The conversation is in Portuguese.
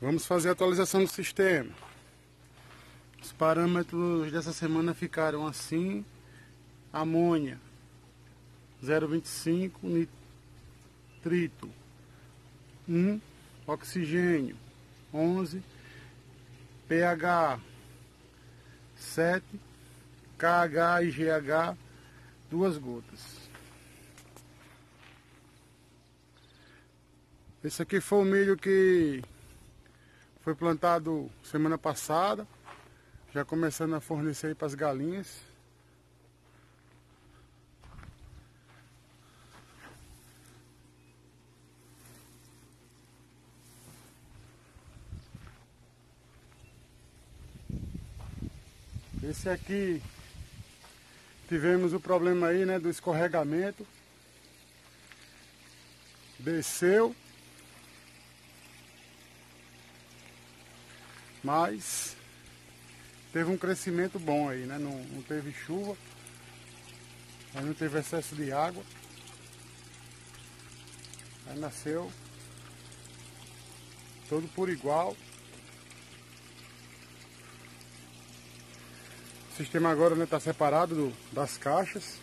Vamos fazer a atualização do sistema. Os parâmetros dessa semana ficaram assim. Amônia 0,25 nitrito 1 oxigênio 11 pH 7 KH e GH duas gotas. Esse aqui foi o milho que foi plantado semana passada, já começando a fornecer para as galinhas. Esse aqui tivemos o problema aí, né, do escorregamento. Desceu. Mas teve um crescimento bom aí, né? Não, não teve chuva, aí não teve excesso de água. Aí nasceu todo por igual. O sistema agora está né, tá separado do, das caixas.